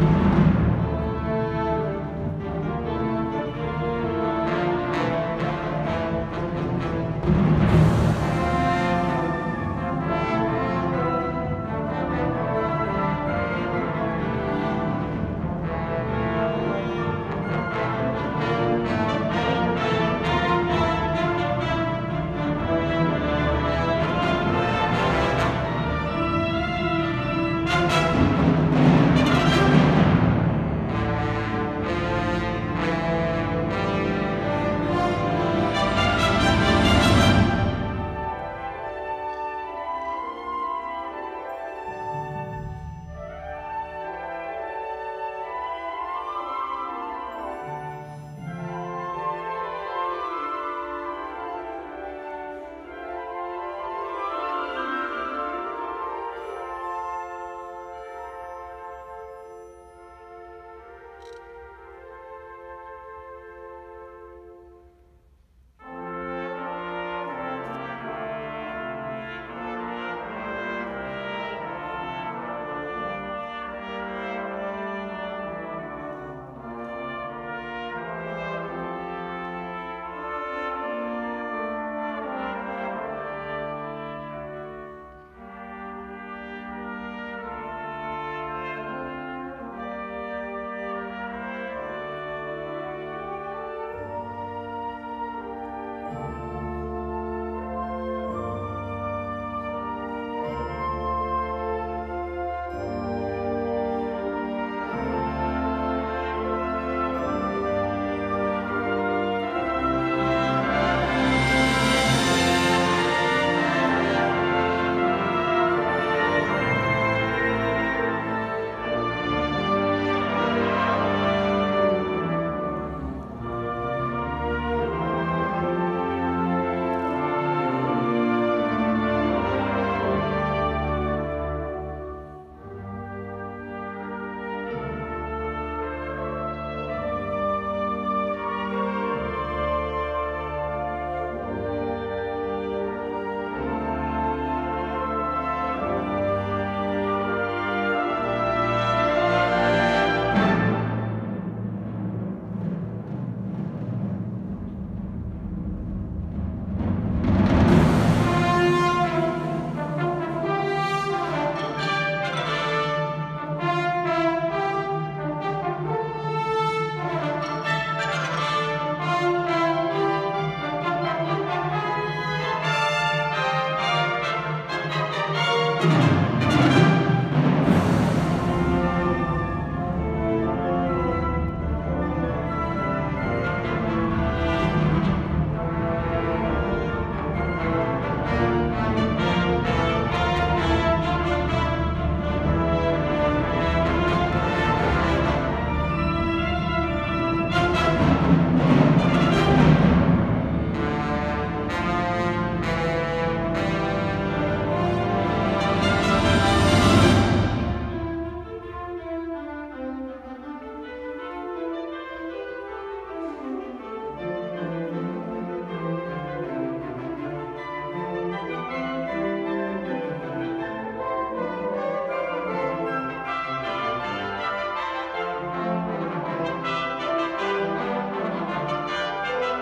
you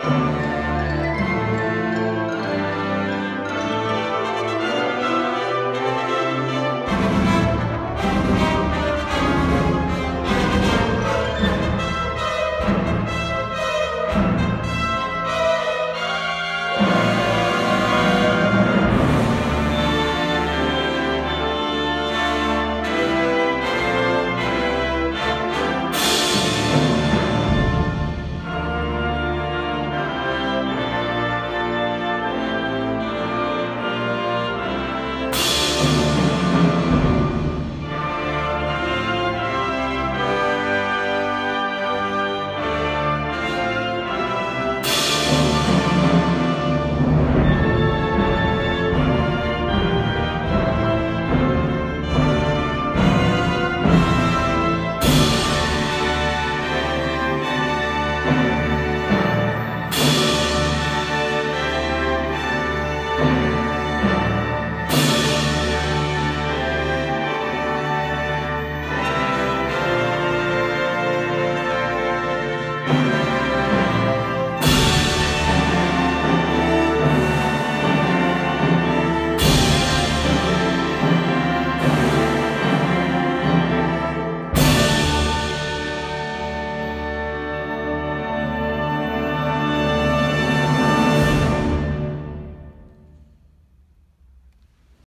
Thank